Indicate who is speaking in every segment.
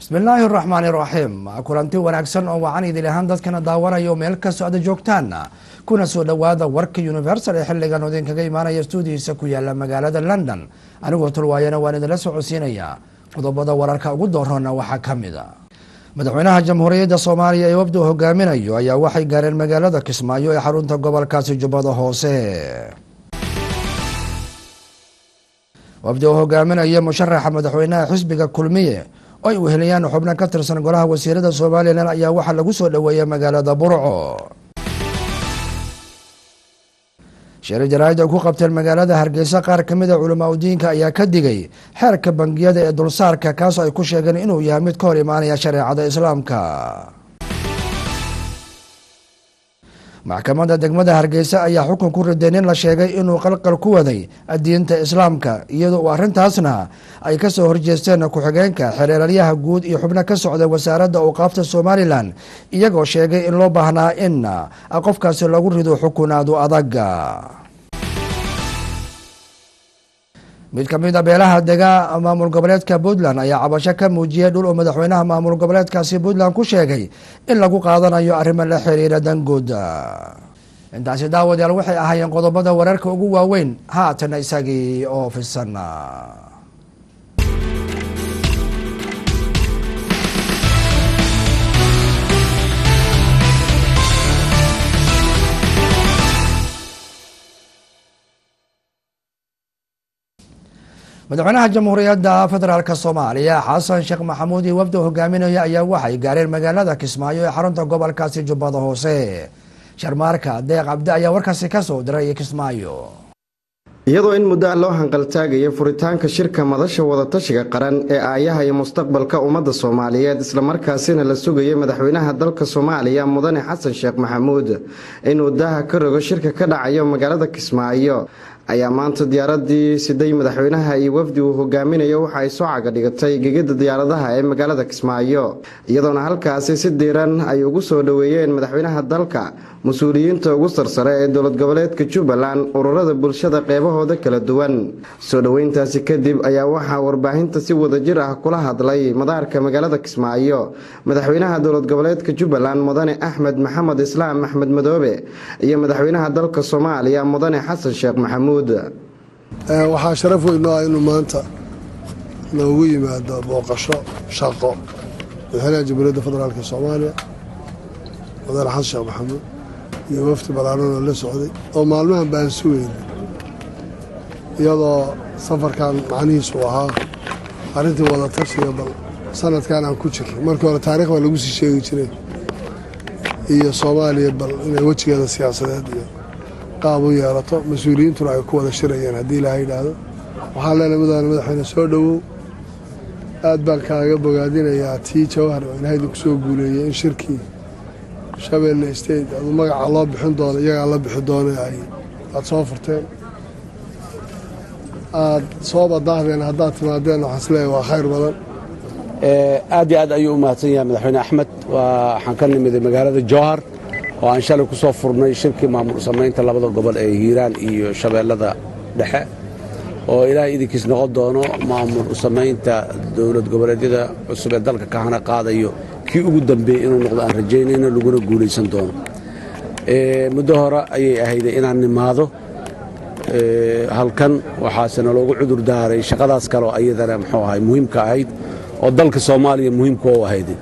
Speaker 1: bismillaahi raxmaani raxiim kulanti wanaagsan oo wacan idil ahaan dadkana daawanayo meel kastoo ada joogtaan kuna soo dhowaada warka universal ee xiligan idinkaga imaanaya stuudihiisa ku yaalla magaalada london. Anigoo tulwaayana waan idinla socodsiinayaa qodobada wararka ugu doorona waxaa ka a madaxweynaha jamhuuriyadda soomaaliya ee wafdu hogaaminayo ayaa waxay gaareen magaalada kismaayo ee xarunta gobolkaasi jubbada hoose. Wafdi uu hogaaminaya musharaxa madaxweynaha xisbiga kulmiye oo ay weheliyaan xubno ka tirsan golaha wasiirada somalilan ayaa waxaa lagu soo dhoweeyay magaalada burco. Shir jaraa'id ay ku qabteen magaalada hargeysa qaar ka mid a culamaa udiinka ayaa ka digay xeerka bangiyada ee dulsaarka kaasoo ay ku sheegeen inuu yahay mid ka hor imaanaya shareecada islaamka maxkamadda degmada hargeysa ayaa xukun ku riday nin la sheegay inuu qalqal ku waday diinta islaamka iyadoo uu arrintaasna ay ka soo horjeesteen ku-xigeenka xereeralyaha guud iyo xubno ka socda wasaaradda awqaafta somalilan iyagoo sheegay in loo baahnaa in qofkaasi lagu rido xukunaadu adag mid ka mid a beelaha dega maamul goboleedka puntland ayaa cabasho ka muujiyay dhul uu madaxweynaha maamul goboleedkaasi puntland ku sheegay in lagu qaadanayo arrimo la xiriira danguud intaasi daawadayaal waxay ahaayeen qodobada wararka ugu waaweyn. Haatana isagii oo fisan madaxweynaha jamhuuriyadda federaalk soomaaliya xasan sheekh maxamuud iyo wafda hogaaminaya ayaa waxay gaareen magaalada kismaayo ee xarunta gobolkaasi jubbada hoose. Sharmaarka deeq cabdi ayaa warkaasi ka soo diray kismaayo.
Speaker 2: Iyadoo in muddo loo hanqaltaagaya furitaanka shirka madasha wadatashiga qaran ee aayaha iyo mustaqbalka ummadda soomaaliyeed islamarkaasina la sugayay madaxweynaha dalka soomaaliya mudane xasan sheekh maxamuud inuu daaha ka rogo shirka ka dhacayo magaalada kismaayo ayaa maanta diyaaradii siday madaxweynaha iyo wafdi uu hogaaminayo waxa ay soo caga dhigatay gegida diyaaradaha ee magaalada kismaayo. Iyadoona halkaasi si diiran ay ugu soo dhoweeyeen madaxweynaha dalka mas'uuliyiinta ugu sarsare ee dowlad goboleedka jubbaland ururada bulshada qeybahooda kala duwan. Soo dhoweyntaasi kadib ayaa waxaa warbaahinta si wadajir ah kula hadlay madaarka magaalada kismaayo. Madaxweynaha dowlad goboleedka jubbaland mudane axmed maxamed islaam axmed madoobe iyo madaxweynaha dalka soomaaliya mudane xasan sheekh maxamuud.
Speaker 3: Waxaa sharaf weyn noo ah inuu maanta noogu yimaado booqasho shaqo. Madaxweynaha jamhuuriyadda federaalk soomaaliya mudane xasan sheekh maxamuud iyo wafdi balaaranoo la socday oo maalmahan baan sugeyn iyadoo safarkan macnihiisu ahaa arrintii wadatashiga bal sanadkan aan ku jirno markii hore taarikh baa lagu sii sheegi jiray. Iyo soomaaliya bal inay wejigeeda siyaasadeed iyo qaab u yeelato mas'uuliyiintuna ay ku wada shirayeen haddii ilaaha yidhaahdo waxaan leenahay mudane madaxweyne soo dhowow aad baan kaaga bogaadinayaa tii jawhar oo ilaahayda ku soo guuleeyey in shirkii shabeelle state aduu magaca loo bixin doono iyagaa la bixi doona aad soo furteen. Aad soo badaahdeen haddaad timaadeen waxaan is leeyahay waa khayr badan.
Speaker 4: Aad iyo aad ayuu u mahadsan yahay madaxweyne axmed. Waxaan ka nimiday magaalada jowhar oo aan shalay ku soo furnay shirkii maamul samaynta labada gobol ee hiiraan iyo shabeellada dhexe oo ilaahay idinkiis noqon doono maamul samaynta dowlad goboleedyada cusub ee dalka kahana qaadayo kii ugu dambeeyey inuu noqdo aan rajaynayno laguna guulaysan doono. Muddo hore ayay ahayday inaan nimaado. Halkan waxaasena loogu cudur daaray shaqadaas kaleoo ayadana muxuu ahay muhiimka ahayd oo dalka soomaaliya muhiimka u ahayday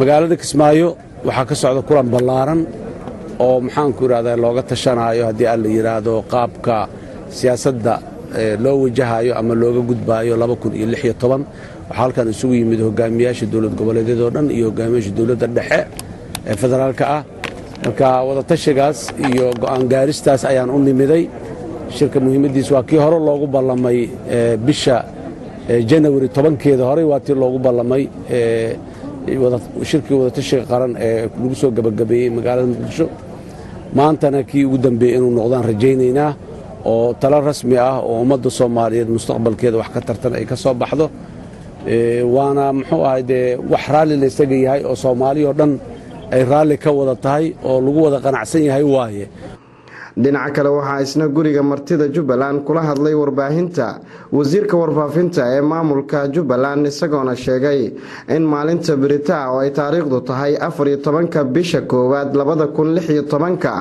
Speaker 4: magaalada kismaayo waxaa ka socda kulan ballaaran oo maxaanku idhahdaa looga tashanaayo haddii aan la yidhaahdo qaabka siyaasadda loo wajahayo ama looga gudbaayo waxaa halkan isugu yimid hogaamiyaasha dowlad goboleedyadoo dhan iyo hogaamiyaasha dowladda dhexe ee federaalka ah. Marka wadatashigaas iyo go'aan gaaristaas ayaan u nimiday. Shirka muhiimaddiis waa kii hore loogu ballamay bisha janawari tobankeeda horey waa tii loogu ballamay shirkii wadatashiga qaran ee lagu soo gebagabeeyey magaalada muqdisho. Maantana kii ugu dambeeyey inuu noqdaan rajaynaynaa oo talo rasmi ah oo ummadda soomaaliyeed mustaqbalkeeda wax ka tartan ay ka soo baxdo waana muxuu ahay dee wax raalli la isaga yahay oo soomaaliyao dhan ay raalli ka wada tahay oo lagu wada qanacsan yahay waaye
Speaker 2: dhinaca kale waxaa isna guriga martida jubbaland kula hadlay warbaahinta wasiirka warfaafinta ee maamulka jubbaland isagoona sheegay in maalinta beritaa oo ay taariikhdu tahay afariyo tobanka bisha koowaad labada kun lix iyo tobanka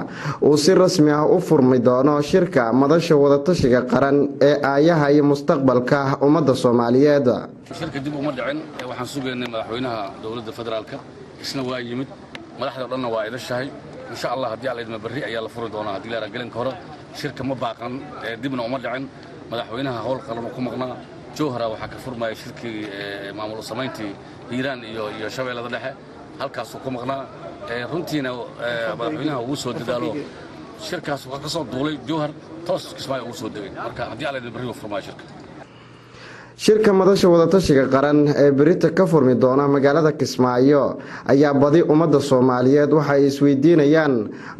Speaker 2: uu si rasmi ah u furmi doono shirka madasha wadatashiga qaran ee aayaha iyo mustaqbalka ummadda soomaaliyeed.
Speaker 5: Shirka dib uma dhicin waxaan sugaynay madaxweynaha dowladda federaalka isna waa yimid. Madaxda dhanna waa idashahay insha allah haddii alla idma berri ayaa la furi doonaa. Haddii laara gelinka hore shirka ma baaqan dibna uma dhicin. Madaxweynaha howl qalan ku maqnaa. Jowhara waxaa ka furmaya shirkii maamul samayntii hiiraan iyo shabeellada dhexe. Halkaasuu ku maqnaa. Runtiina madaxweynaha ugu soo dadaalo. Shirkaas waa ka soo duulay jowhar toos kismaayo ugu soo degay. Marka haddii alla idma berri uu furmaya shirka
Speaker 2: shirka madasha wadatashiga qaran ee berita ka furmi doona magaalada kismaayo ayaa badi ummadda soomaaliyeed waxa ay isweydiinayaan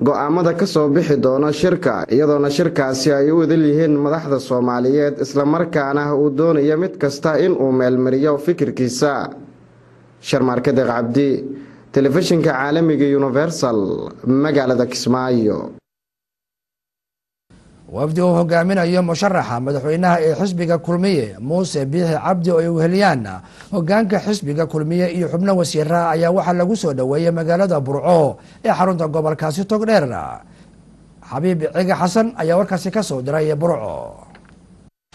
Speaker 2: go'aamada ka soo bixi doona shirka iyadoona shirkaasi ay u idil yihiin madaxda soomaaliyeed islamarkaana uu doonayo mid kasta inuu meelmariyo fikirkiisa. Sharmaarkadeeq cabdi telefishinka caalamiga universal magaalada kismaayo
Speaker 1: wafdi uu hogaaminayo musharaxa madaxweynaha ee xisbiga kulmiye muuse biixi cabdi oo ay weheliyaan hogaanka xisbiga kulmiye iyo xubno wasiiraha ayaa waxaa lagu soo dhoweeyey magaalada burco ee xarunta gobolkaasi togdheer xabiib ciga xasan ayaa warkaasi ka soo diray burco.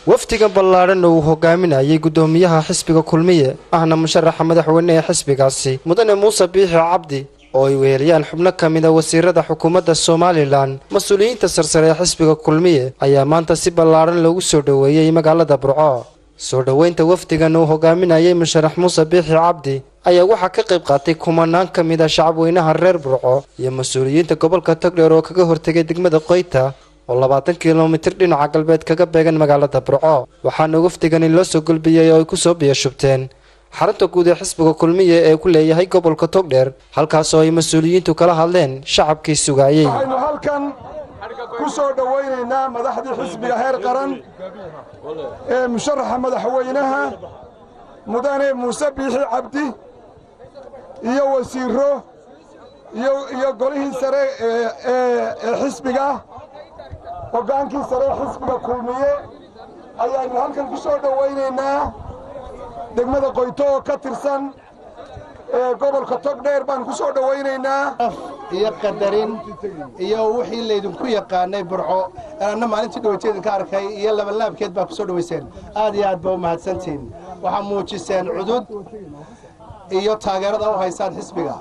Speaker 6: Wafdiga ballaadhan uu hogaaminayay guddoomiyaha xisbiga kulmiye ahna musharaxa madaxweyne ee xisbigaasi mudane muuse biixi cabdi oo ay weheliyaan xubno ka mida wasiirada xukuumadda somalilan mas'uuliyiinta sarsare ee xisbiga kulmiye ayaa maanta si ballaadhan loogu soo dhoweeyey magaalada burco. Soo dhoweynta wafdigan uu hogaaminayay musharax muuse biixi cabdi ayaa waxaa ka qayb qaatay kumanaan ka mid a shacabweynaha reer burco iyo mas'uuliyiinta gobolka togdheer oo kaga hortegay degmada qoyta oo labaatan kilomitir dhinaca galbeed kaga beegan magaalada burco. Waxaana wafdigani loo soo gulbiyey oo ay ku soo biyashubteen xarunta guud ee xisbiga kulmiye ee ku leeyahay gobolka togdheer halkaasoo ay mas'uuliyiintu kala hadleen shacabkii sugaayey.
Speaker 7: Waxaynu halkan ku soo dhowaynaynaa madaxdii xisbiga heer qaran ee musharaxa madaxweynaha mudane muuse biixi cabdi iyo wasiiro iyo golihii sare ee xisbiga hoggaankii sare ee xisbiga kulmiye. Ayaannu halkan ku soo dhowaynaynaa degmada qoyto oo ka tirsan ee gobolka togdheer baan ku soo dhowaynaynaa.
Speaker 8: Iyo qadarin iyo wixii laydinku yaqaanay burco. Anna maalintii dhawajeedinka arkay iyo labalaabkeed baa ku soo dhowayseen. Aad iyo aad baa u mahadsantihiin waxaa muujiseen cudud iyo taageerada u haysaan xisbiga.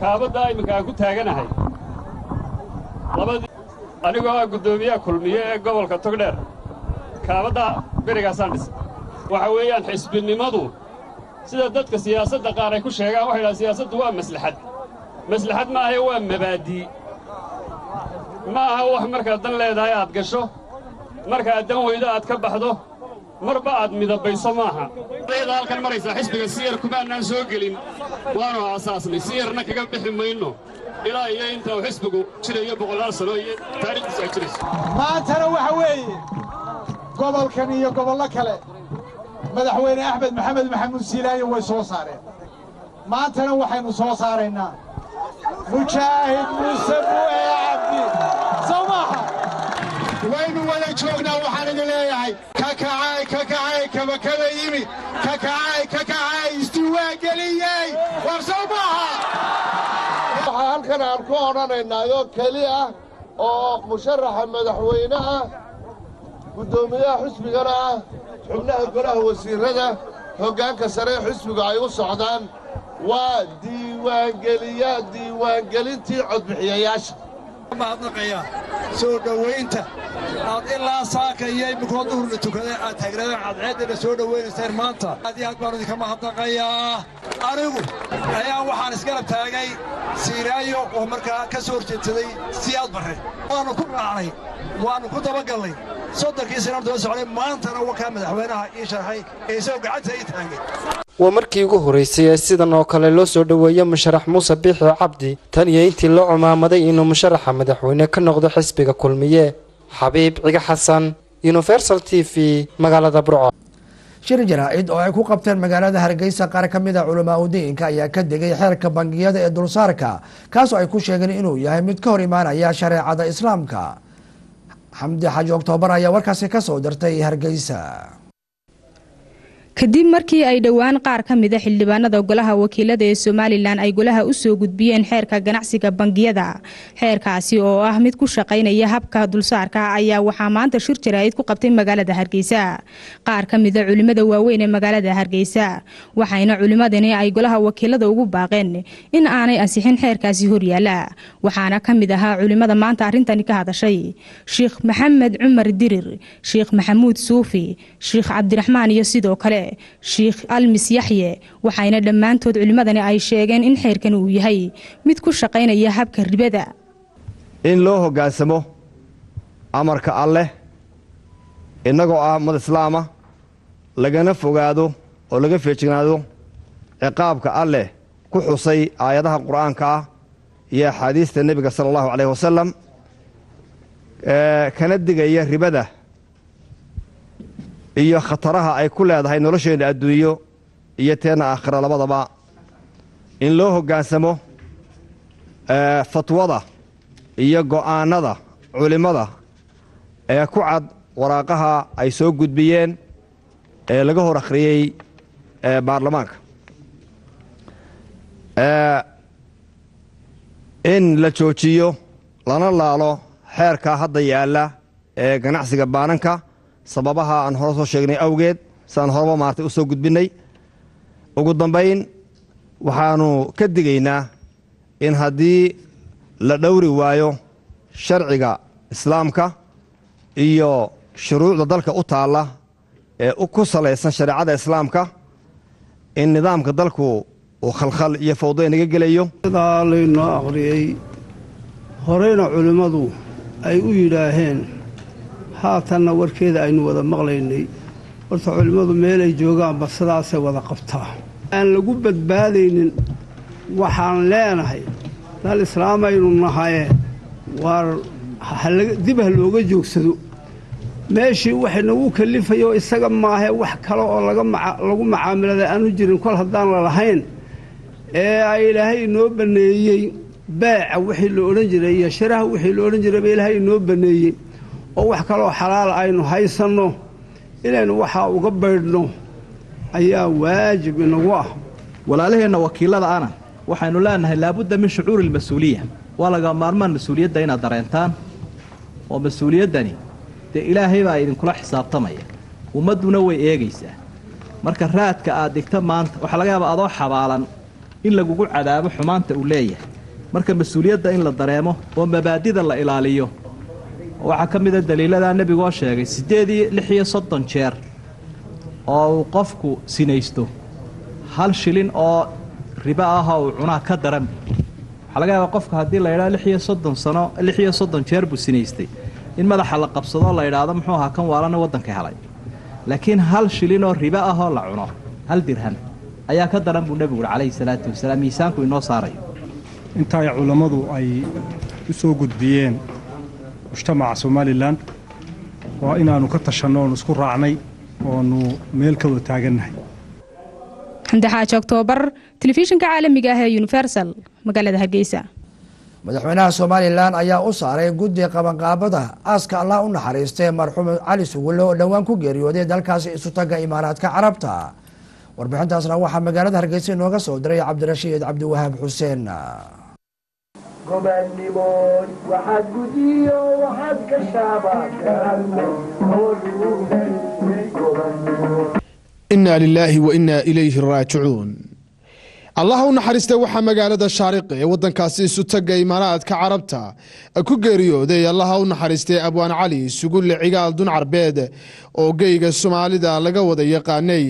Speaker 9: Kaabadda iminka aan ku taaganahay. Anigoo ah guddoomiyaha kulmiye ee gobolka togdheer. Kaabadda berigaasaan dhisay waxa weeyaan xisbinimadu sida dadka siyaasadda qaar ay ku sheegaan waxay dhahaan siyaasaddu waa maslaxad. Maslaxad ma ahe waa mabaadii ma aha wax markaad dan leedahay aad gasho markaad dan weydo aad ka baxdo marba aad midabayso maaha. Dayada halkan maraysaa xisbiga siyar kumaannaan soo gelin waanu aasaasnay. Siyarna kaga bixi mayno. Ilaa iyo inta xisbigu jirayo boqolaal sano iyo taariikhdiisu ay jirayso
Speaker 10: maantana waxa weeye gobolkan iyo gobollo kale madaxweyne axmed maxamed maxamuud siilaayo way soo saareen. Maantana waxaynu soo saaraynaa. Mujaahid muuse bu'e cabdi. Soo maaha
Speaker 11: waynu wada joognaa waxaan idin leeyahay ka kacay ka kacay kabakada yimid ka kacay ka kacay istiwaa geliyey war soo maaha
Speaker 12: waxaa halkan aan ku odhanaynaayoo keli ah oo musharaxa madaxweynaha guddoomiyaha xisbigana ah xubnaha golaha wasiirrada hoggaanka sare ee xisbigu ay u socdaan waa diiwaangeliya diiwaangelintii codbixiyayaasha.
Speaker 10: Mahadnaqaya soo dhowaynta aad ilaa saaka iyo imikoo duhurna tukaday aad taageeradeen cadceeddana soo dhowaynayseen maanta. Aad iyo aad baan idinka mahadnaqayaa anigu ayaan waxaan isgarab taagay siiraayo oo markaa ka soo horjeedsaday siyaad barre. Waannu ku raacnay waannu ku dabagallay soddonkii sana daba socday maantana wakaa madaxweynaha ii sharxay ee isagoo gacanta ii taagay
Speaker 6: waa markii ugu horraysay ee sidan oo kale loo soo dhoweeyo musharax muuse biixi cabdi tan iyo intii loo cumaamaday inuu musharaxa madaxweyne ka noqdo xisbiga kulmiye xabiib ciga xasan universal t v magaalada burco.
Speaker 1: Shir jaraa-id oo ay ku qabteen magaalada hargeysa qaar ka mid a culamaa udiinka ayaa ka degay xeerka bangiyada ee dulsaarka kaasoo ay ku sheegeen inuu yahay mid ka hor imaanaya shareecada islaamka xamdi xaji oktoobar ayaa warkaasi ka soo dirtay hargeysa
Speaker 13: kadib markii ay dhowaan qaar ka mida xildhibaanada golaha wakiilada ee somalilan ay golaha u soo gudbiyeen xeerka ganacsiga bangiyada. Xeerkaasi oo ah mid ku shaqaynaya habka dulsaarka ayaa waxaa maanta shir jaraa'id ku qabtay magaalada hargeysa. Qaar ka mida culimada waaweyn ee magaalada hargeysa waxayna culimadani ay golaha wakiilada ugu baaqeen in aanay ansixin xeerkaasi horyaala waxaana ka mid ahaa culimada maanta arrintani ka hadashay. Sheikh maxamed cumar dirir sheikh maxamuud suufi sheikh cabdiraxmaan iyo sidoo kale sheikh almis yaxye waxayna dhammaantood culimmadani ay sheegeen in xeerkan uu yahay mid ku shaqaynaya habka ribada.
Speaker 14: In loo hoggaansamo amarka alleh innagoo ah ummad islaama lagana fogaado oo laga feejignaado ciqaabka alleh ku xusay aayadaha qur'aanka ah iyo axaadiista nebiga sala allahu calayh wasalam kana digaya ribada iyo khataraha ay ku leedahay nolosheenna adduunyo iyo teenna aakhira labadaba. In loo hoggaansamo fatwada iyo go'aannada culimmada ee ku cad waraaqaha ay soo gudbiyeen ee laga hor akhriyey baarlamaanka. In la joojiyo lana laalo xeerka hadda yaalla ee ganacsiga baananka sababaha aan hore soo sheegnay awgeed sidaan horeba maartay u soo gudbinnay ugu dambayn waxaannu ka digaynaa in haddii la dhowri waayo sharciga islaamka iyo shuruucda dalka u taalla ee ku salaysan shareecada islaamka in nidaamka dalku uu khalkhal iyo fawdo inaga gelayo.
Speaker 15: Sidaa laynoo aqriyey horeyna culimmadu ay u yidhaaheen haatanna warkeeda aynu wada maqlaynay. Horta culimmadu meelay joogaanba sidaasay wada qabtaa. Aan lagu badbaadaynin waxaan leenahay dal islaamaynu nahaye waar dib ha looga joogsado. Meeshii waxay nagu kalifayo isaga maahe wax kale oo lagu macaamilada aanu jirin kol haddaan la lahayn. Ee ay ilaahay inoo banneeyey beeca wixii la odhan jiray iyo shiraha wixii la odhan jirayba ilaahay inoo banneeyey oo wax kaloo xalaal aynu haysanno inaynu waxaa uga baydhno ayaa waajib inagu ah.
Speaker 16: Walaalaheenna wakiilada ana waxaynu leenahay laabudda min shucuuri almas-uuliya waa laga maarmaan mas'uuliyadda inaad dareentaan oo mas'uuliyaddani dee ilaahay baa idinkula xisaabtamaya. Ummadduna way eegaysaa. Marka raadka aad digta maanta waxaa laga yaabaa adoo xabaalan in lagugu cadaabo xumaanta uu leeyahay. Marka mas'uuliyadda in la dareemo oo mabaadida la ilaaliyo waxaa ka mida daliiladaa nebigoo sheegay siddeed iyo lix iyo soddon jeer oo uu qofku sinaysto. Hal shilin oo ribo ahoo uu cunaa ka daran. Waxaa laga yaabaa qofka haddii la yidhaha lix iyo soddon sano lix iyo soddon jeer buu sinaystay. In madaxa la qabsadoo la yidhaahdo muxuu ahaa kan waalana waddanka helay. Laakiin hal shilinoo ribo ahoo la cuno hal dirham ayaa ka daran buu nebigu uhi calayhi salaatu wasalaam. Miisaanku inoo saarayo.
Speaker 17: Inta ay culammadu ay u soo gudbiyeen mujtamaca somalilan waa inaannu ka tashanno oonu isku raacnay oonu meel ka wada taagannahay
Speaker 13: xamdi xaaji oktoobar telefishinka caalamiga ah ee universal magaalada hargeysa.
Speaker 1: Madaxweynaha somalilan ayaa u saaray guddi qabanqaabada aaska allah u naxariistay marxuum cali sugulle oo dhowaan ku geeriyooday dalkaasi isutaga imaaraadka carabta. Warbixintaasna waxaa magaalada hargeysa inooga soo diray cabdirashiid cabdiwahaab xuseen
Speaker 18: gobannimood waxaad gudiyo waxaad ka
Speaker 19: lilaahi wa ilayhi raajicuun allah u naxariistay waxaa magaalada shaariqi ee wadankaasi isutaga imaaraadka carabta. Ku geeriyooday allaha u naxariistay abwaan cali sugulle cigaal dun carbeed oo geyga soomaalida laga wada yaqaanay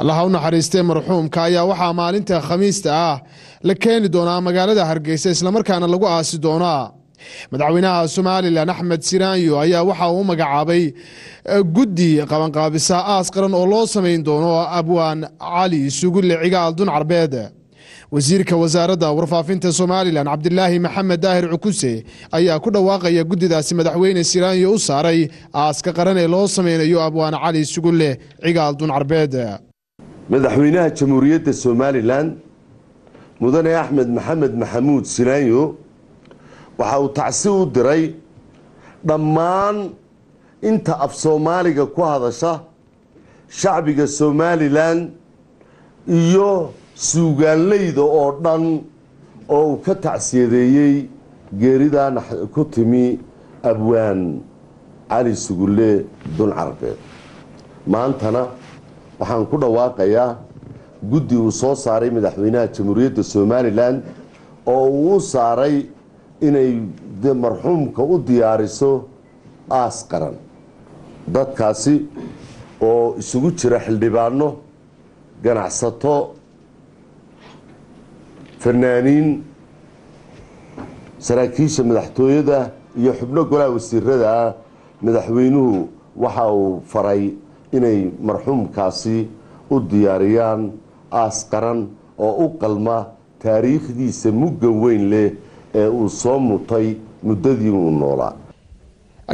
Speaker 19: allaha u naxariistay marxuumka ayaa waxaa maalinta khamiista ah la keeni doonaa magaalada hargeysa islamarkaana lagu aasi doonaa. Madaxweynaha somalilan axmed siraanyo ayaa waxa uu magacaabay guddi qabanqaabisaa aas qaran oo loo samayn doono abwaan cali sugulle cigaal dun carbeed wasiirka wasaaradda warfaafinta somalilan cabdilaahi maxamed daahir cukuse ayaa ku dhawaaqaya guddidaasi madaxweyne siraanyo u saaray aaska qaran ee loo sameynayo abwaane cali sugulle cigaal duncarbeed
Speaker 20: madaxweynaha jamhuuriyadda somalilan mudane axmed maxamed maxamuud siraanyo waxa uu tacsi u diray dhammaan inta af soomaaliga ku hadasha shacbiga somalilan iyo suugaanleyda oo dhan oo uu ka tacsiyadeeyey geeridan ku timi abwaan cali sugulle dun carbeed maantana waxaan ku dhawaaqayaa guddi uu soo saaray madaxweynaha jamhuuriyadda somalilan oo uu u saaray inay marxuumka u diyaariso aas qaran dadkaasi oo isugu jira xildhibaano ganacsato fanaaniin saraakiisha madaxtooyada iyo xubno golaha wasiirada ah madaxweynuhu waxa uu faray inay marxuumkaasi u diyaariyaan aas qaran oo u qalma taariikhdiisa muggan weyn leh ee uu soo mutay muddadii uu noolaa.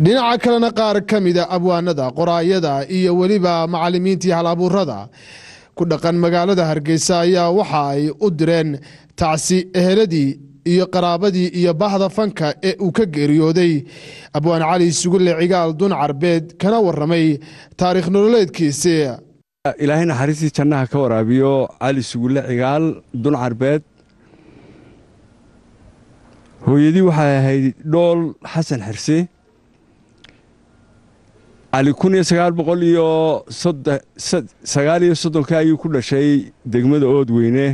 Speaker 19: Dhinaca kalena qaar ka mida abwaanada qoraayada iyo weliba macalimiintii halabuurada ku dhaqan magaalada hargeysa ayaa waxa ay u direen tacsi eheladii iyo qaraabadii iyo bahda fanka ee uu ka geeriyooday. Abwaan cali sugulle cigaal dun carbeed kana waramay taariikh nololeedkiisi
Speaker 21: ilaahay naxariistii jannaha ka waraabiyo cali sugulle cigaal dun carbeed. Hooyadii waxay ahayd dhool xasan xirse cali ayuu ku dhashay degmada oodweyne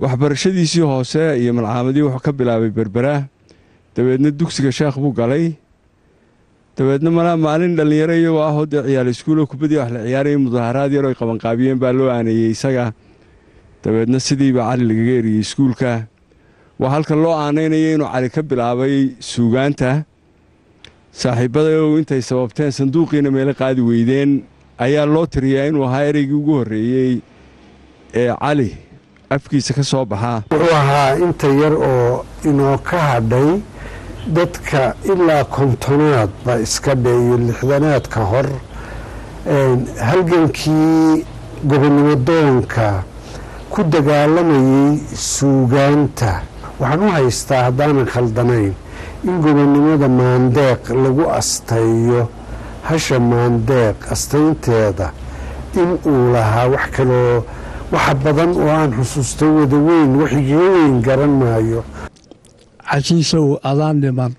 Speaker 21: waxbarashadiisii hoose iyo malcaamadii wuxuu ka bilaabay berbera. Dabeedna dugsiga sheekh buu galay. Dabeedna malaa maalin dhallinyaro iyagoo ah oo dee ciyaal iskuulo kubadii wax la ciyaarayay mudaharaad yar oy qabanqaabiyeen baa loo aaneeyey isaga. Dabeedna sidiiba cali lagaga eriyey iskuulka. Waa halka loo aanaynaya inuu cali ka bilaabay suugaanta. Saaxiibadayow intay sababteen sanduuqiina meelo qaadi weydeen. Ayaa loo tiriyaa inuu ahaa ereygii ugu horreeyey ee cali afkiisa ka soo baxaa
Speaker 22: wuxuu ahaa inta yar oo inoo ka hadhay dadka ilaa kontonaad ba iska dhe iyo lixdanaadka hor. Halgankii gobonnimo doonka ku dagaalamayay suugaanta. Waxaan u haystaa haddaanan khaldanayn in gobonnimada maandeeq lagu asteeyo hasha maandeeq astaynteeda in uu lahaa wax kaloo waxa badan oo aan xusuustay wada weyn wax igaga weyn garan maayo.
Speaker 23: Casiisow adaan dhiman.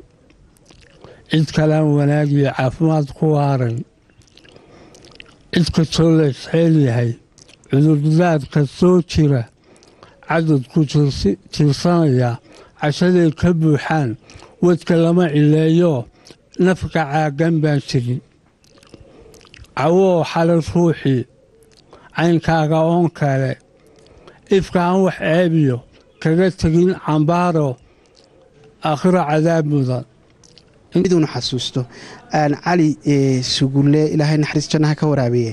Speaker 23: Cid kalaan wanaagiyo caafimaad ku waaran cid kastoo la isxeel yahay. Cudurdaad kastoo jira. Cadadku tirsanaya cashaday ka buuxaan. Wadka lama cileeyo. Nafka caagan baan jirin. Cawoo xalay ruuxii caynkaaga oon kale ifkaan wax ceebiyo kaga tegin cambaaro aakhiro cadaab mudan.
Speaker 24: Iduuna xasuusto cali sugulle ilaahay naxariis jannaha ka waraabiye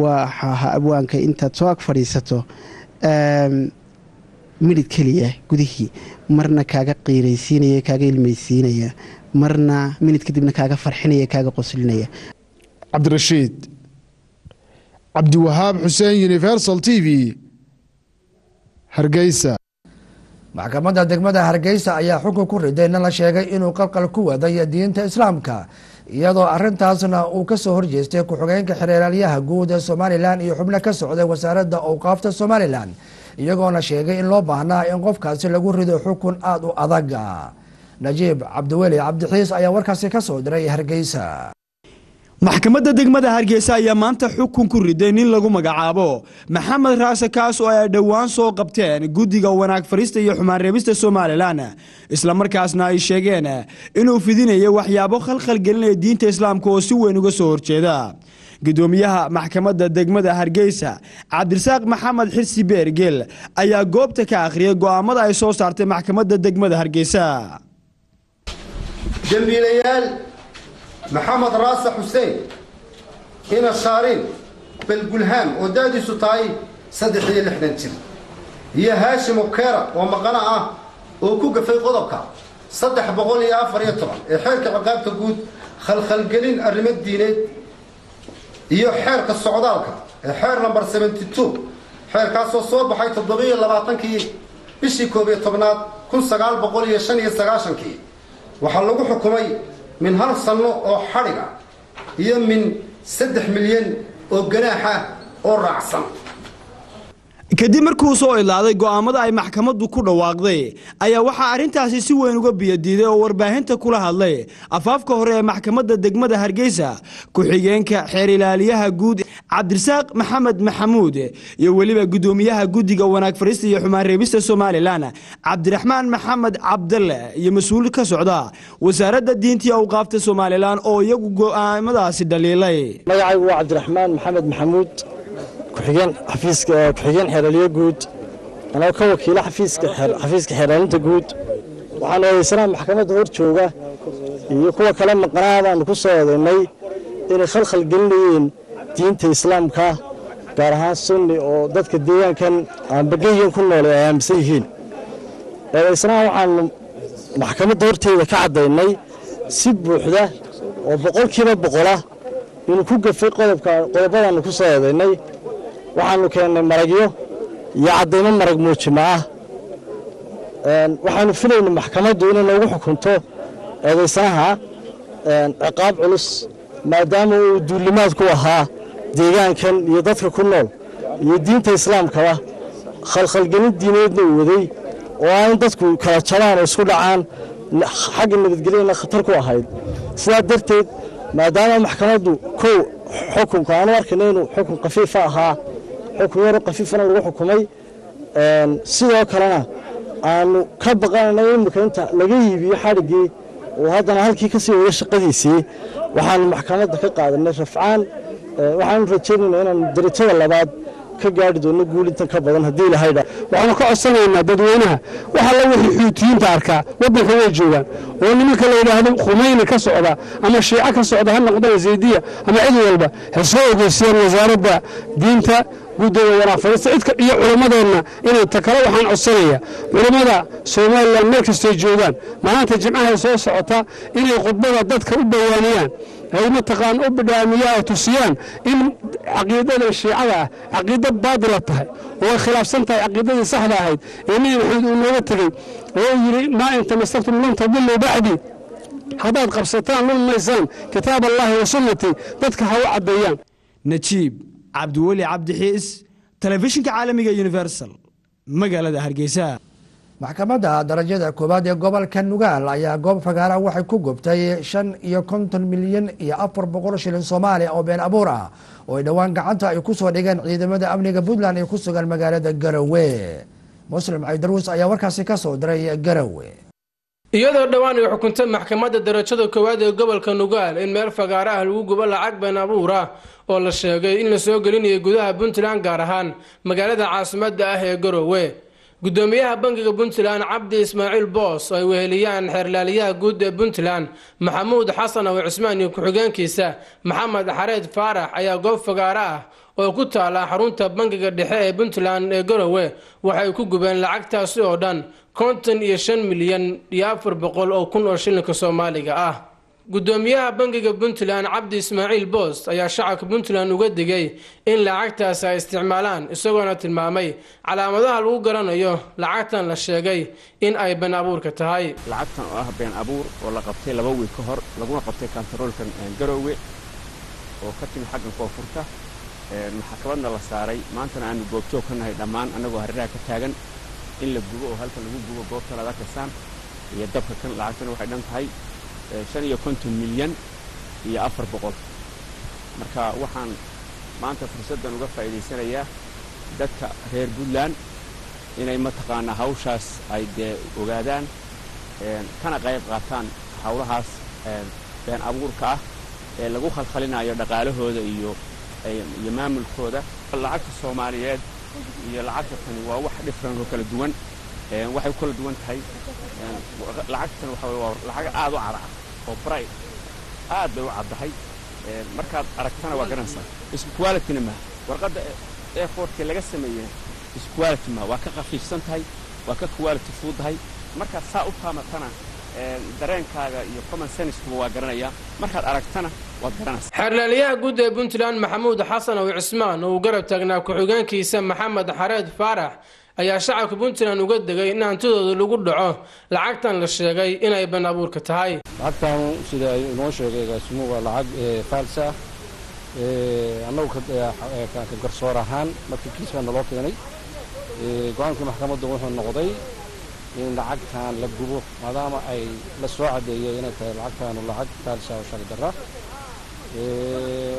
Speaker 24: waa ahaa abwaanka intaad soo ag fadhiisato midhid keliya gudihii marna kaaga qiiraysiinaya kaaga ilmaysiinaya marna minid kadibna kaaga farxinaya kaaga qoslinaya.
Speaker 19: Cabdirashiid cabdiwahaab xuseen universal t v. Hargeysa.
Speaker 1: Maxkamadda degmada hargeysa ayaa xukun ku riday nin la sheegay inuu qalqal ku waday diinta islaamka iyadoo arintaasna uu ka soo horjeestay ku-xigeenka xereeraalyaha guud ee somalilan iyo xubno ka socday wasaaradda owqaafta somalilan iyagoona sheegay in loo baahnaa in qofkaasi lagu rido xukun aada u adag. Najiib cabdiweli cabdixiis ayaa warkaasi ka soo diray hargeysa
Speaker 25: maxkamadda degmada hargeysa ayaa maanta xukun ku riday nin lagu magacaabo. Maxamed raase kaas oo ay dhowaan soo qabteen guddiga wanaag farista iyo xumaan reebista somalilan. Islamarkaasna ay sheegeen inuu fidinayo waxyaabo khalkhalgelinaya diinta islaamka oo si weyn uga soo horjeeda. Gudoomiyaha maxkamadda degmada hargeysa cabdirasaaq maxamed xirsi beergel ayaa goobta ka akhriyay go'aamada ay soo saartay maxkamadda degmada hargeysa
Speaker 2: maxamed raase xuseen ina shaariin balgulhaam oo da'diisu tahay saddex iyo lixdan jir. Iyo haashim ukeera oo maqana ah oo ku gafay qodobka saddex boqol iyo afar iyo toban ee xeerka ciqaabta guud khalkhalgelin arrimo diineed iyo xeerka socdaalka ee xeer number seventy two xeerkaasoo soo baxay toddobiyo labaatankii bishii koob iyo tobnaad kun sagaal boqol waxaa lagu xukumay min hal sanno oo xadhiga iyo min saddex milyan oo ganaaxa oo raacsan
Speaker 25: kadib markuu soo idlaaday go'aamada ay maxkamaddu ku dhawaaqday ayaa waxaa arrintaasi si weyn uga biyadiiday oo warbaahinta kula hadlay. Afaafka hore ee maxkamadda degmada hargeysa ku-xigeenka xeer ilaaliyaha guud cabdirasaaq maxamed maxamuud iyo weliba guddoomiyaha guddiga wanaag fariista iyo xumaan reebista somalilan cabdiraxmaan maxamed cabdalle iyo mas'uul ka socda wasaaradda diintii awqaafta somalilan oo iyagu go'aamadaasi dhaliilay.
Speaker 26: Magacaygu waa cabdiraxmaan maxamed maxamuud ku-xigeen xeeraliyo guud. Anoo ka wakiila xafiiska xeeraalinta guud. Waxaan eedeysanaha maxkamadda hor jooga iyo kuwa kale maqnaa baanu ku soo eedaynay inay khalkhal gelinayeen diinta islaamka gaar ahaan sunni oo dadka deegaankan aan bageyigan ku noole ay aaminsan yihiin. Eedeysanaha waxaanu maxkamadda horteeda ka caddaynay si buuxda oo boqolkiiba boqola inuu ku gafay qodobka qodobadaannu ku soo eedaynay waxaanu keennay maragyo iyo caddaymo marag muujimo ah. Waxaanu filaynay maxkamaddu inay noogu xukunto eedaysanaha ciqaab culus maadaama uu duulimaad ku ahaa deegaankan iyo dadka ku nool iyo diinta islaamkaba khalkhalgelin diineedna uu waday oo ah in dadku kala jabaan oo isku dhacaan xagga nabadgelyana khatar ku ahayd. Sidaa darteed maadaama maxkamaddu kow xukunka aanu arkayna inuu xukun khafiifa ahaa xukun yaro lagu xukumay sidoo kalena aanu ka baqanayna imika inta laga iibiyo xadhiggii oo haddana halkii ka sii wada shaqadiisii waxaanu maxkamadda ka qaadanay rafcaan waxaanu rajaynayna inaanu darajada labaad ka gaari doono guul intan ka badan haddii ilahaydha
Speaker 23: waxaanu ka codsanaynaa dadweynaha wax alla wixii xuutiyiinta arkaa waddanka way joogaan oo nimanka la yidhaahdo khumeyni ka socda ama shiico ka socda ha noqdaan zaydiya ama cid walba ha soo ogeysiyaan wasaaradda diinta cidka iyo culammadeenna inay takalo waxaan codsanaya. Culammada somalilan meel kastay joogaan maalinta jimcahay soo socota inay khudbada dadka u bayaaniyaan ay mataqaan u bidhaamiyaan oo tusiyaan in caqiidada shiicada ah caqiido baadila tahay oo ay khilaafsan tahay caqiidadii saxda ahayd. Ee nebi maxamed uu nooga tegey oo yidhi maa in tamasaktum lan tadiluu haddaad qabsataan lun maysaan kitaab allaahi wa sunnatii dadka ha u caddeeyaan.
Speaker 25: Najiib cabdiweli cabdixiis telefishinka caalamiga universal. Magaalada hargeysa.
Speaker 1: Maxkamadda darajada koowaad ee gobolka nugaal ayaa goob fagaara waxay ku gubtay shan iyo konton milyan iyo afar boqol shilin soomaaliya oo been abuur ah oo ay dhowaan gacanta ay ku soo dhigeen ciidamada amniga puntland ee ku sugan magaalada garowe muslim cabdiruus ayaa warkaasi ka soo diray garowe
Speaker 27: iyadoo dhowaan ay xukuntay maxkamadda darajada koowaad ee gobolka nugaal in meel fagaara ah lagu gubo lacag been abuur ah oo la sheegay in la soo gelinayo gudaha puntland gaar ahaan magaalada caasimadda ah ee garowe gudoomiyaha bangiga puntland cabdi ismaaciil boos oo ay weheliyaan xeerlaaliyaha guud ee puntland maxamuud xasan aw cismaan iyo ku-xigeenkiisa maxamed xareed faarax ayaa goob fagaaro ah oo ku taala xarunta bangiga dhexe ee puntland ee garowe waxay ku gubeen lacagtaasi oo dhan konton iyo shan milyan iyo afar boqol oo kun oo shilinka soomaaliga ah. Gudoomiyaha bangiga puntland cabdi ismaaciil boos ayaa shacabka puntland uga digay in lacagtaasi ay isticmaalaan isagoona tilmaamay calaamadaha lagu garanayo lacagtan la sheegay in ay been abuurka tahay.
Speaker 28: Lacagtan oo ah been abuur oo la qabtay laba wiil ka hor laguna qabtay kantaroolkan garoowe oo ka timi xaggan koonfurta maxkamadna la saaray. Maantana aanu goobjoog ka nahay dhammaan annagoo hareeraha ka taagan in la gubo oo halkan lagu gubo goobtan aad arkaysaan iyo dabka kan lacagtana waxay dhan tahay shan iyo konton milyan iyo afar boqol. Marka waxaan maanta fursaddan uga faa'iidaysanayaa dadka reer puntland inay mataqaanaa hawshaas ay dee ogaadaan kana qayb qaataan hawlahaas been abuurka ah ee lagu khalkhalinayo dhaqaalahooda iyo iyo maamulkooda lacagta soomaaliyeed iyo lacagta tani waa wax dhifran oo kala duwan waxay ku kala duwan tahay lacagtan waxa waa lacag aad u cara oo bray aad bay u caddahay markaad aragtana waa garanaysaa. Isku qualityna maaha. Warqadda eefoortka laga sameeyey
Speaker 29: isquality ma waa ka khafiifsan tahay waa ka quality fuudahay markaad saa u taamatana dareenkaaga iyo common sense-kuba waa garanaya. Markaad aragtana waad garanaysa
Speaker 27: xeerlaaliyaha guud ee puntland maxamuud xasan ow cismaan oo uu garab taagnaa ku-xigeenkiisa maxamed xareed faarax ayaa shacabka puntland uga degay in hantidooda lagu dhaco. Lacagtan la sheegay inay ban abuurka tahay.
Speaker 28: Lacagtan sida ay inoo sheegay agaasimu waa lacag faalsa annagu ka garsoor ahaan markii kiiskaa naloo keenay. Go'aankii maxkamaddu wuxuu noqday in lacagtan la gubo maadaama ay la soo caddeeyay inay tahay lacagtaanu lacag faalsa oo shaqi darra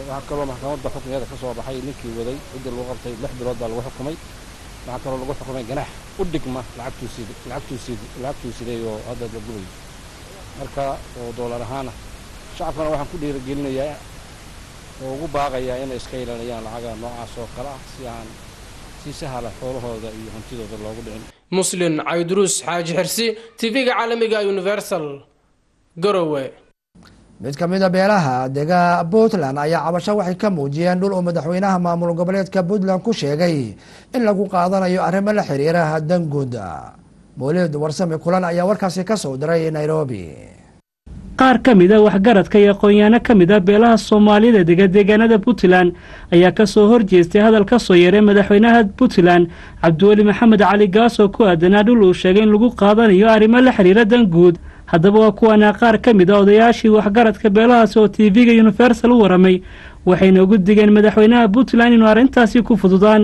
Speaker 28: waxaa kaloo maxkamadda xukmigeeda ka soo baxay ninkii waday ciddii lagu qabtay lix bilood baa lagu xukumay. Waxaa kaloo lagu xukumay ganax u dhigma lacagtuu siday oo hadda la gubayo. Marka oo doolar ahaana shacabkana waxaan ku dhiirigelinayaa oo ugu baaqayaa inay iska ilaalinayaan lacaga noocaas oo kale ah si aan si sahla xoolahooda iyo hantidooda loogu dhicin
Speaker 27: muslin cayduruus xaaji xirsi tv-ga caalamiga universal garowe.
Speaker 1: Mid ka mid a beelaha dega puntland ayaa cabasho waxay ka muujiyeen dhul uu madaxweynaha maamul goboleedka puntland ku sheegay in lagu qaadanayo arrimo la xiriira danguud mawlid warsame kulan ayaa warkaasi ka soo diray nairobi
Speaker 30: qaar ka mid a waxgaradka iyo aqoonyaano ka mid a beelaha soomaalida dega deegaanada puntland ayaa ka soo horjeestay hadal ka soo yeeray madaxweynaha puntland cabdiweli maxamed cali gaas oo ku aadanaa dhul uu sheegay in lagu qaadanayo arrimo la xiriira danguud haddaba waa kuwaana qaar ka mid a odayaashii waxgaradka beelahaasi oo tv-ga universal u waramay waxayna ugu digeen madaxweynaha puntland inuu arrintaasi ku fududaan.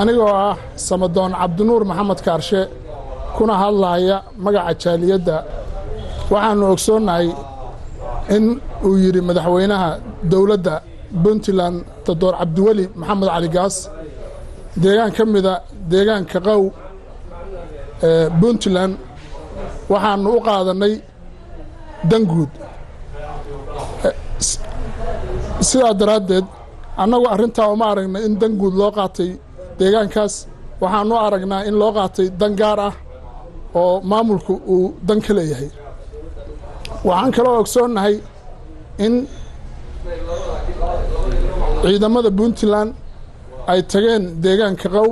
Speaker 31: Anigoo ah samadoon cabdinuur maxamed kaarshe kuna hadlaaya magaca jaaliyadda waxaannu ogsoonnahay in uu yidhi madaxweynaha dowladda puntland doctor cabdiweli maxamed cali gaas deegaan ka mida deegaanka qow ee puntland waxaannu u qaadannay danguud sidaa daraaddeed annagu arrintaa uma aragna in danguud loo qaatay deegaankaas. Waxaannu aragnaa in loo qaatay dan gaar ah oo maamulku uu dan ka leeyahay waxaan kaloo ogsoonnahay in ciidamada puntland ay tageen deegaanka qow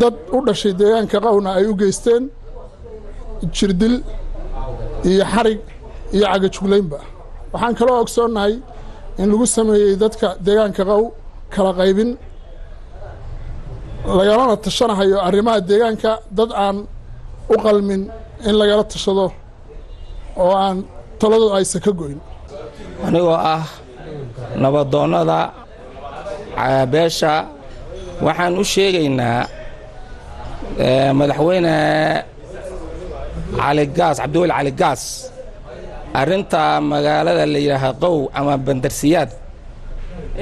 Speaker 31: dad u dhashay deegaanka qowna ay u geysteen jirdil iyo xarig iyo cagajuglaynba waxaan kaloo ogsoonnahay in lagu sameeyey dadka deegaanka qow kala qaybin. Lagalana tashanahayo arrimaha deegaanka. Dad aan u qalmin in lagala tashado oo aan taladooda aysan ka goyn.
Speaker 32: Anigoo ah nabadoonnada beesha waxaan u sheegaynaa madaxweyne caligaas cabdiweli caligaas arrinta magaalada la yidhaaha qow ama bandarsiyaad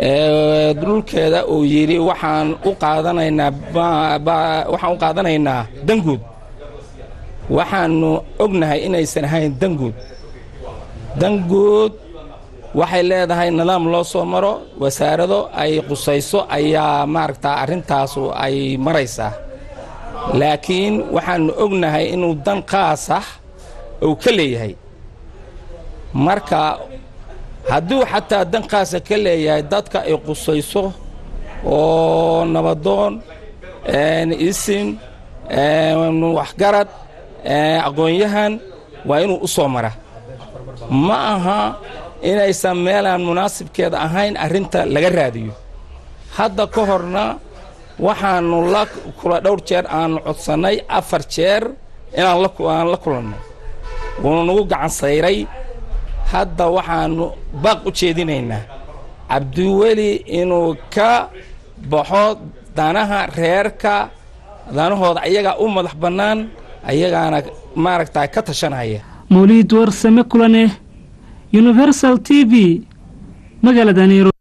Speaker 32: ee dhulkeeda uu yidhi waxaan u qaadanaynaa waxaan u qaadanaynaa danguud waxaannu ognahay inaysan ahayn danguud danguud waxay leedahay nidaam loo soo maro wasaarado ay qusayso ayaa maaragtaa arrintaasu ay maraysaa. Laakiin waxaannu ognahay inuu dan qaas ah uu ka leeyahay. Marka hadduu xataa dan qaasa ka leeyahay dadka ay qusayso oo nabadoon isim waxgarad aqoon-yahan waa inuu u soo mara. Ma aha inaysan meelaan munaasibkeeda ahayn arrinta laga raadiyo. Hadda ka horna waxaannu la kula dhowr jeer aannu codsannay afar jeer inaan aan la kulannay wuuna nagu gacan sayray. Hadda waxaannu baaq u jeedinaynaa. Cabdiweli inuu ka baxo danaha reerka danahooda ayagaa u madax bannaan ayagaana maaragtaa ka tashanaya
Speaker 30: mawliid warsame kulane universal t v magaalada nairobi.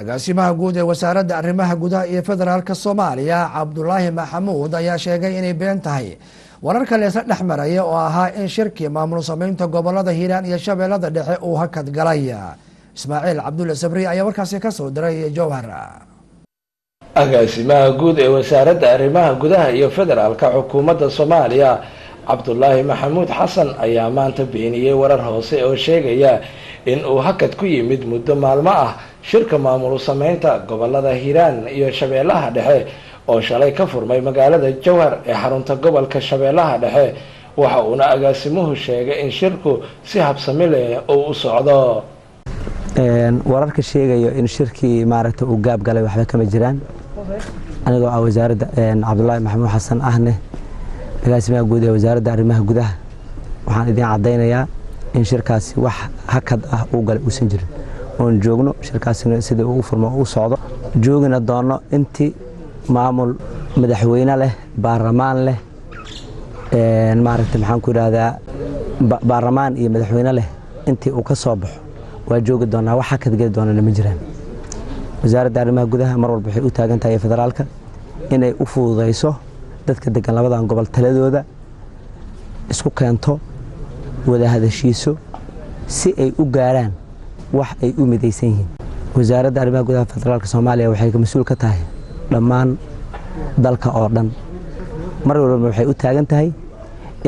Speaker 1: Agaasimaha guud ee wasaaradda arrimaha gudaha iyo federaalka soomaaliya cabdulaahi maxamuud ayaa sheegay inay been tahay. Wararka leesla dhex maraya oo ahaa in shirkii maamul samaynta gobollada hiiraan iyo shabeellada dhexe uu hakad galay. Ismaaciil cabdulle sabri ayaa warkaasi ka soo diray jowhar
Speaker 33: agaasimaha guud ee wasaaradda arrimaha gudaha iyo federaalka xukuumadda soomaaliya cabdulaahi maxamuud xasan ayaa maanta beeniyey warar hoose oo sheegaya in uu hakad ku yimid muddo maalmo ah
Speaker 34: shirka maamul sameynta gobollada hiiraan iyo shabeellaha dhexe oo shalay ka furmay magaalada jowhar ee xarunta gobolka shabeellaha dhexe. Waxa uuna agaasimuhu sheegay in shirku si habsami leh uu u socdo.
Speaker 35: Wararka sheegayo in shirkii maaragta uu gaab galay waxba kama jiraan anigoo ah wasaaradda cabdulaahi maxamuud xasan ahne agaasimaha guud ee wasaaradda arrimaha gudaha. Waxaan idiin caddaynayaa in shirkaasi wax hakad ah uu galay uusan jirin. Oon joogno shirkaasina sidii uu furmo u socdo. Joogina doonno intii maamul madaxweyne leh baarlamaan leh maaragta maxaan ku idhahdaa baarlamaan iyo madaxweyne leh intii uu ka soo baxo waa joogi doonaa wax hakad geli doonana ma jiraan wasaaradda arrimaha gudaha mar walba waxay u taagan tahay federaalka inay u fududayso dadka degan labadan gobol taladooda isku keento wada hadashiiso si ay u gaaraan wax ay u midaysan yihiin. Wasaaradda arrimaha gudaha federaalka soomaaliya waxay mas'uul ka tahay dhammaan dalka oo dhan. Mar walbana waxay u taagan tahay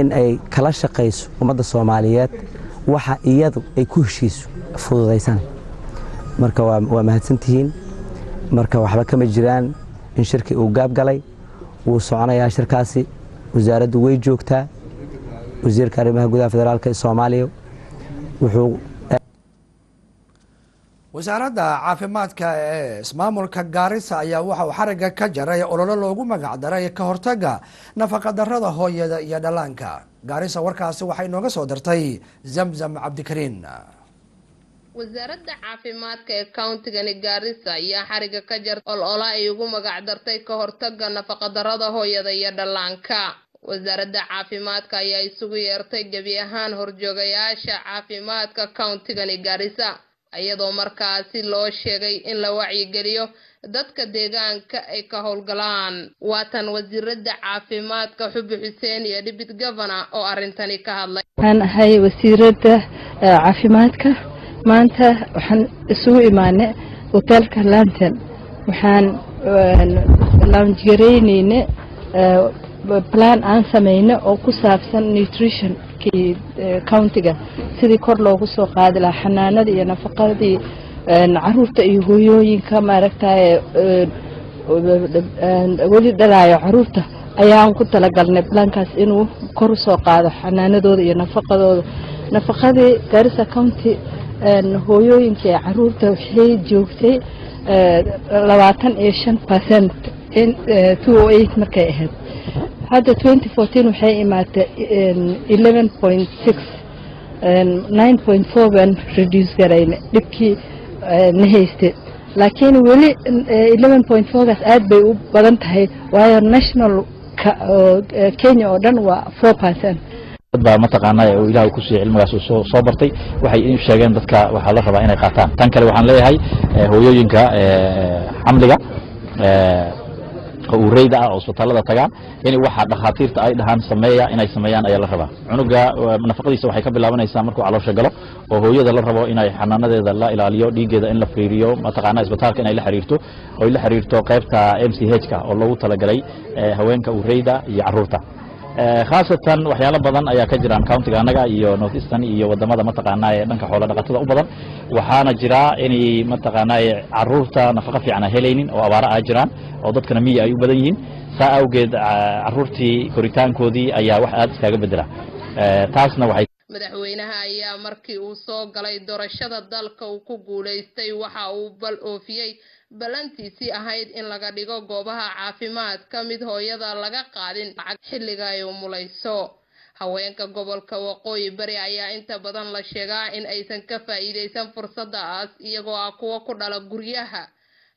Speaker 35: in ay kala shaqayso ummadda soomaaliyeed waxa iyadu ay ku heshiiso fududaysan marka waa mahadsantihiin marka waxba kama jiraan in shirkii uu gaab galay wuu soconayaa shirkaasi. Wasaaraddu way joogtaa. Wasiirka arrimaha gudaha federaalk ee soomaaliya wuxuu
Speaker 1: wasaaradda caafimaadka ee ismaamulka gaarisa ayaa waxa uu xariga ka jaray ololo loogu magacdaray ka hortaga nafaqadarrada hooyada iyo dhallaanka. Gaarisa warkaasi waxay inooga soo dirtay zamzam cabdikariin
Speaker 36: wasaaradda caafimaadka ee countigani gaarisa ayaa xariga ka jarta olola ay ugu magacdartay ka hortaga nafaqadarrada hooyada iyo dhallaanka. Wasaaradda caafimaadka ayaa isugu yeertay gebi ahaan horjoogayaasha caafimaadka countigani gaarisa iyadoo markaasi loo sheegay in la wacyigeliyo dadka deegaanka ay ka howlgalaan. Waatan wasiiradda caafimaadka xubi xuseen iyo dhibid governor oo arrintani ka hadlay.
Speaker 37: Waxaan ahay wasiiradda caafimaadka maanta waxaan isugu imaanay hoteelka london waxaan launjgareyneyne plan aan sameyno oo ku saabsan nutritionkii countiga sidii kor loogu soo qaadi lahaa xanaanada iyo nafaqadii carruurta iyo hooyooyinka maaragtaye weli dhalaayo carruurta ayaan ku talagalnay plankaas inuu kor u soo qaado xanaanadooda iyo nafaqadooda. Nafaqadii garissa county hooyooyinka carruurta waxay joogtay labaatan iyo shan percent two o eight markay ahayd. Hadda twenty fourteen waxay imaatay eleven point six nine point four baan reduce garayna dhibkii na haystay. Laakiin weli eleven point fourgaas aad bay u badan tahay waayo national kenya oo dhan waa four percent
Speaker 38: dad baa mataqaanaa oo ilaahay ku siiyey cilmigaas soo soo bartay. Waxay sheegeen dadka waxaa la rabaa inay qaataan. Tan kale waxaan leeyahay hooyooyinka xamliga ureyda ah oo isbitaalada tagaan in waxa dhakhaatiirta ay dhahaan sameeya inay sameeyaan ayaa la rabaa. Cunuga nafaqadiisa waxay ka bilaabanaysaa markuu caloosha galo oo hooyada la rabo inay xanaanadeeda la ilaaliyo dhiiggeeda in la fiiriyo mataqaanaa isbitaalka inay la xiriirto oo la xiriirto qaybta m c h ka oo loogu talagalay haweenka ureyda iyo carruurta khaasatan waxyaalo badan ayaa ka jiraan countiga annaga iyo north eastern iyo waddamada mataqaanaa ee dhanka xoola dhaqatada u badan. Waxaana jira inay mataqaanaa carruurta nafaqa fiican aan helaynin oo abaara ah jiraan oo dadkana miyi ay u badan yihiin. Saa awgeed caruurtii koritaankoodii ayaa wax aad iskaga bedela taasna waxay
Speaker 36: madaxweynaha ayaa markii uu soo galay doorashada dalka uu ku guulaystay waxa uu bal oofiyey ballantiisii ahayd in laga dhigo goobaha caafimaadka mid hooyada laga qaadin lacag xilliga ay umulayso. Haweenka gobolka waqooyi bari ayaa inta badan la sheegaa in aysan ka faa'iidaysan fursadaas iyagoo ah kuwo ku dhala guryaha.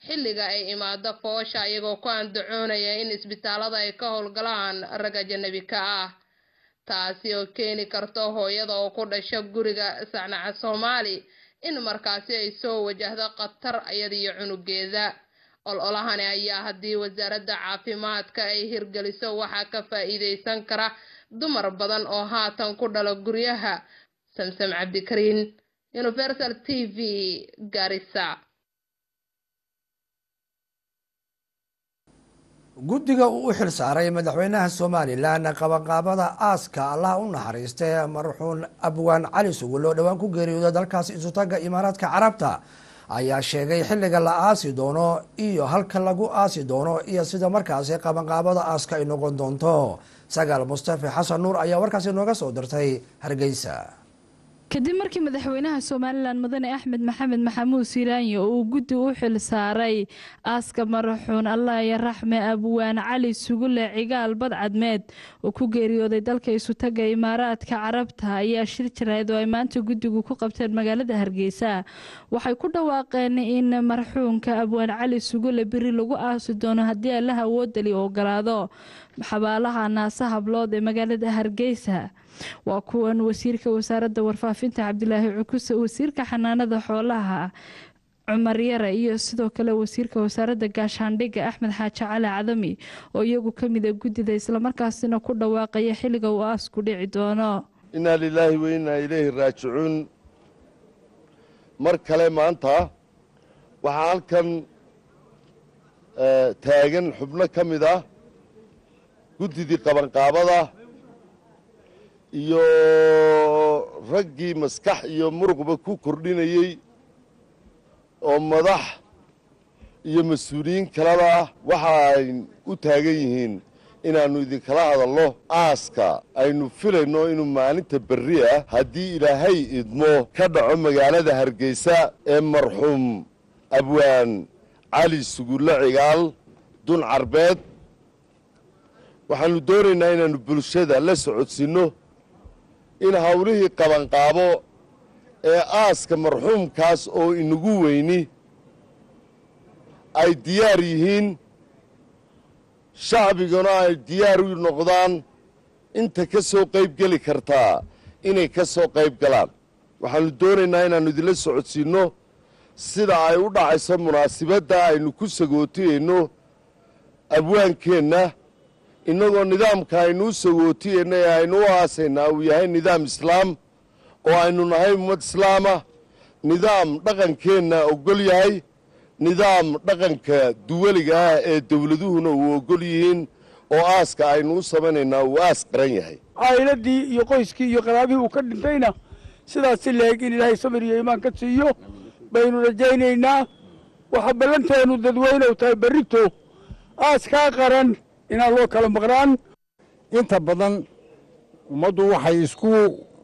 Speaker 36: Xilliga ay imaado foosha iyagoo ku andacoonaya in isbitaalada ay ka howlgalaan ragga janabi ka ah. Taasi oo keeni karto hooyada oo ku dhasha guriga sacnaca soomaali in markaasi ay soo wajahdo khatar iyadiyo cunugeeda. Ololahani ayaa haddii wasaaradda caafimaadka ay hirgeliso waxaa ka faa'iidaysan kara dumar badan oo haatan ku dhala guryaha. Samsam cabdikariin universal t v garissa
Speaker 1: guddiga uu u xil saaray madaxweynaha somalilan qabanqaabada aaska allaha u naxariistay marxuun abwaan cali sugulo dhowaan ku geeriyooda dalkaasi isutaga imaaraadka carabta ayaa sheegay xilliga la aasi doono iyo halka lagu aasi doono iyo sida markaasi qabanqaabada aaska ay noqon doonto. Sagaal mustafi xasan nuur ayaa warkaasi nooga soo dirtay hargeysa
Speaker 28: kadib markii madaxweynaha somalilan mudane axmed maxamed maxamuud siiraanyo uu guddi u xil saaray aaska maraxuun allah iyo raxme abwaan cali sugule cigaal badcadmeed oo ku geeriyooday dalka isutaga imaaraadka carabta ayaa shir jarayd oo ay maanta guddigu ku qabteen magaalada hargeysa. Waxay ku dhawaaqeen in marxuunka abwaan cali sugule beri lagu aasi doono haddii allaha awoodali ogolaado xabaalaha naasa hablood ee magaalada hargeysa waa kuwan wasiirka wasaaradda warfaafinta cabdilaahi cukuse wasiirka xanaanada xoolaha cumar yare iyo sidoo kale wasiirka wasaaradda gaashaandhigga axmed xaaji cali cadami oo iyagu ka mida guddida islamarkaasina ku dhawaaqaya xilliga uu aasku dhici doono.
Speaker 20: Innaa lilaahi wa innaa ilayhi raajicuun. Mar kale maanta waxaa halkan taagan xubno ka mid ah guddidii qabanqaabada iyo raggii maskax iyo muruqba ku kordhinayey oo madax iyo mas'uuliyiin kaleba waxa ay u taagan yihiin inaannu idinkala hadalno aaska aynu filayno inuu maalinta berri ah haddii ilaahay idmo ka dhaco magaalada hargeysa ee marxuum abwaan cali sugulle cigaal dun carbeed. Waxaannu doonaynaa inaannu bulshada la socodsiinno in hawlihii qabanqaabo ee aaska marxuumkaas oo inagu weyni ay diyaar yihiin shacbiguna ay diyaar u noqdaan inta ka soo qayb geli kartaa inay ka soo qayb galaan. Waxaannu doonaynaa inaannu idinla socodsiinno sida ay u dhacayso munaasibadda aynu ku sagootiyeyno abwaankeenna innagoo nidaamka aynu u sagootiyeyna ee aynu u aasaynaa uu yahay nidaam islaam oo aynu nahay ummad islaama nidaam dhaqankeenna ogol yahay nidaam dhaqanka duwaliga ah ee dowladuhuna uu ogol yihiin oo aaska aynu u samaynaynaa uu aas qaran yahay.
Speaker 39: Caa'iladii iyo qoyskii iyo qaraabihii uu ka dhintayna sidaas si leeg in ilaahay samir iyo iimaan ka siiyo baynu rajaynaynaa. Waxa ballanteennu dadweynew tahay berrito aaskaa qaran inaan loo kala maqnaan.
Speaker 33: Inta badan ummaddu waxay isku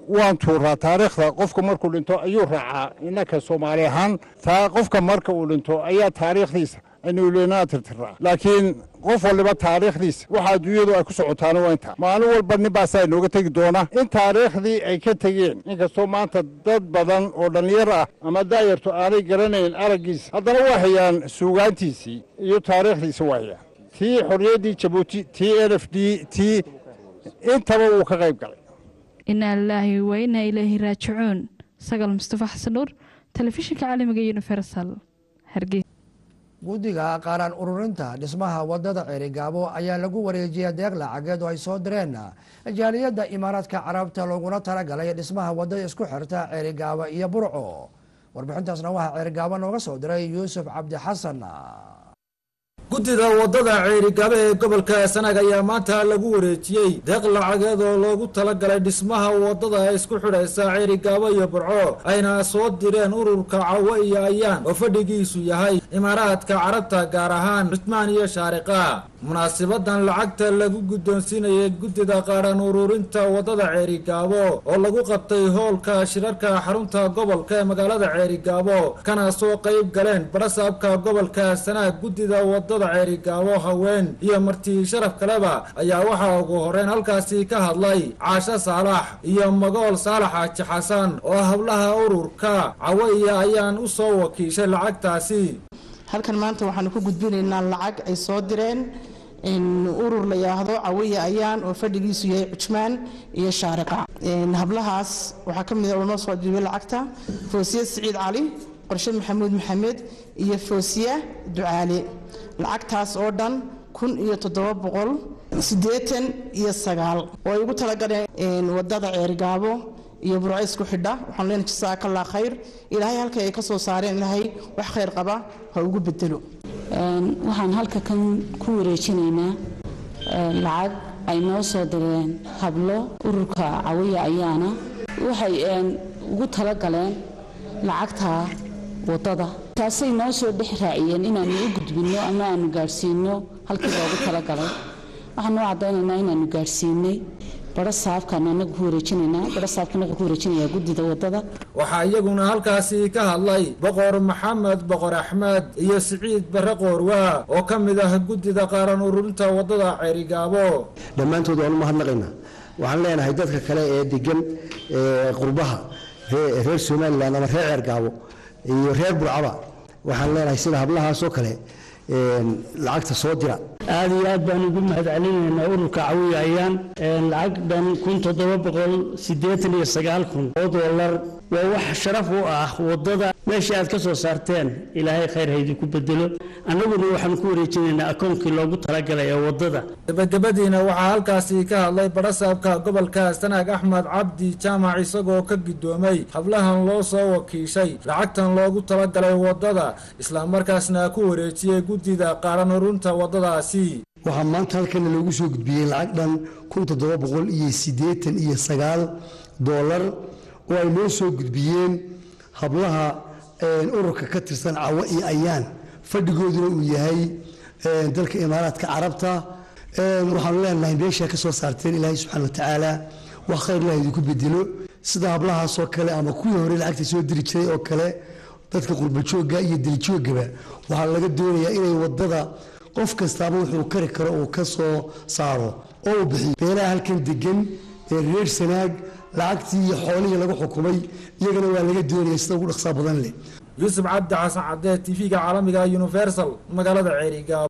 Speaker 33: waantuuraa taariikhda. Qofka markuu dhinto ayuu raacaa innaka soomaali ahaan. Taa qofka marka uu dhinto ayaa taariikhdiisa aynu ilinaa tirtiraa laakiin qof waliba taariikhdiisa waxa adduunyadu ay ku socotaana waa intaa maalin walba nin inooga tegi doona. In taariikhdii ay ka tegeen inkastoo maanta dad badan oo dhallinyar ah ama daayartu aanay garanayn araggiisa haddana waa hayaan suugaantiisii iyo taariikhdiisa waa hayaan tii xorriyaddii jabuuti tii n f d tii intaba wuu ka qayb galay.
Speaker 28: Inaa lilaahi wa inaa ilaahi raajicuun. Sagal mustafa xasan nuur telefishinka caalamiga universal. Hargeysa
Speaker 1: guddiga qaaraan ururinta dhismaha waddada ceerigaabo ayaa lagu wareejiyay deeq lacageed oo ay soo direen. Jaaliyadda imaaraadka carabta looguna talagalay dhismaha waddada isku xirta ceerigaabo iyo burco. Warbixintaasna waxaa ceerigaabo nooga soo diray yuusuf cabdi xasan
Speaker 40: guddida waddada ceerigabe ee gobolka sanag ayaa maanta lagu wareejiyey deeq lacageed oo loogu talagalay dhismaha waddada isku xidhaysa ceerigaabo iyo burco ayna soo direen ururka cawo iyo ayaan oo fadhigiisu yahay imaaraadka carabta gaar ahaan cusmaan iyo shaariqa munaasibadan lacagta lagu guddoonsiinayay guddida qaadhan ururinta waddada ceerigaabo oo lagu qabtay hoolka shirarka xarunta gobolka ee magaalada ceerigaabo kana soo qayb galeen barasaabka gobolka sanaag guddida waddada ceerigaabo haween. Iyo marti sharaf kaleba ayaa waxaa ugu horeyn halkaasi ka hadlay caasho saalax iyo magool saalax aaji xasan oo hablaha ururka cawo iyo ayaan u soo wakiishay lacagtaasi.
Speaker 41: Halkan maanta waxaanu ku gudbinaynaa lacag ay soo direen urur la yidhaahdo cawiya ayaan oo fadhigiisu yahay cujmaan iyo shaariqa. Hablahaas waxaa ka mid a noo soo dhiibay lacagta foosiye siciid cali qorshe maxamuud maxamed iyo foosiye ducaale lacagtaas oo dhan kun iyo toddoba boqol siddeetan iyo sagaal. Oo ay ugu talagaleen waddada ceerigaabo iyo burco isku xidha. Waxaan leenahay jasaaka khayr. Ilaahay halkay ay ka soo saareen ilaahay wax khayr qaba ha ugu bedelo
Speaker 42: waxaan halka kan ku wareejinaynaa lacag ay noo soo direen hablo ururka cawiya ayaana. Waxay ugu talagaleen lacagta waddada taasay noo soo dhex raaciyeen inaanu u gudbinno ama aanu gaadhsiino halkii loogu talagalay. Waxaan noo caddaynaynaa inaanu gaadhsiinay
Speaker 40: waxaa iyaguna halkaasi ka hadlay boqor maxamed boqor axmed iyo siciid barre qoorwaa oo ka mid ah guddida qaaran ururinta waddada ceerigaabo
Speaker 43: dhammaantood waan u mahadnaqaynaa. Waxaan leenahay dadka kale ee degan qurbaha reer somalilan ama reer ceergaabo iyo reer burcaba. Waxaan leenahay sida hablahaasoo kale lacagta soo dira.
Speaker 44: Aad iyo aad baan ugu mahadcelinaynaa ururka cawiya ayaan lacag dhan kun toddoba boqol siddeetan iyo sagaal kun. Oo dollar waa wax sharaf u ah waddada meeshii aad ka soo saarteen. Ilaahay khayr haydinku bedelo annaguna waxaan ku wareejinaynaa akoonkii loogu talagalay ee waddada.
Speaker 40: Gabagabadiina waxaa halkaasi ka hadlay badhasaabka gobolka sanaag axmed cabdi jaamac isagoo ka guddoomay hablahan loo soo wakiishay lacagtan loogu talagalay waddada islamarkaasna ku wareejiyey guddida qaaran urunta waddadaasi.
Speaker 45: Waxaa maanta halkana loogu soo gudbiyey lacag dhan kun toddoba boqol iyo siddeetan iyo sagaal doolar oo ay noo soo gudbiyeen hablaha ururka ka tirsan cawo iyo ayaan. Fadhigooduna uu yahay dalka imaaraadka carabta. Waxaanu leenahay meeshaa ka soo saarteen ilaahay subxaana watacaala wax khayr ilaah idinku bedelo. Sida hablahaasoo kale ama kuwii hore lacagta soo diri jiray oo kale dadka qurbajoogga iyo delijoogaba waxaa laga doonayaa inay waddada qof kastaaba wuxuu kari karo uu ka soo saaro. Oo uu bixiyo. Beelaha halkan degan ee reer sanaag lacagtii iyo xoolihii lagu xukumay iyagana waa laga doonaya sida ugu dhaqsaa badan leh.
Speaker 40: Yuusuf cabdi xasan cadee tv-ga caalamiga universal magaalada ceerigaabo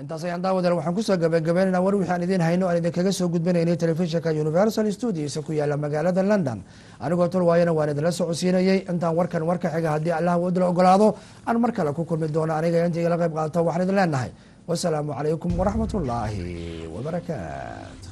Speaker 1: intaas ayaan daawadeel waxaan ku soo gabagabaynaynaa war wixii aan idiin hayno aan idinkaga soo gudbinaynay telefishinka universal studios ku yaalla magaalada london. Anigoo tolwaayana waan idinla socodsiinayey intaan warkan warka xiga haddii allah wadla ogolaado aan mar kale ku kulmi doono aniga inta igala qayb qaata waxaan idin leenahay. Wasalaamu calaykum waraxmat ullaahi wabarakaatu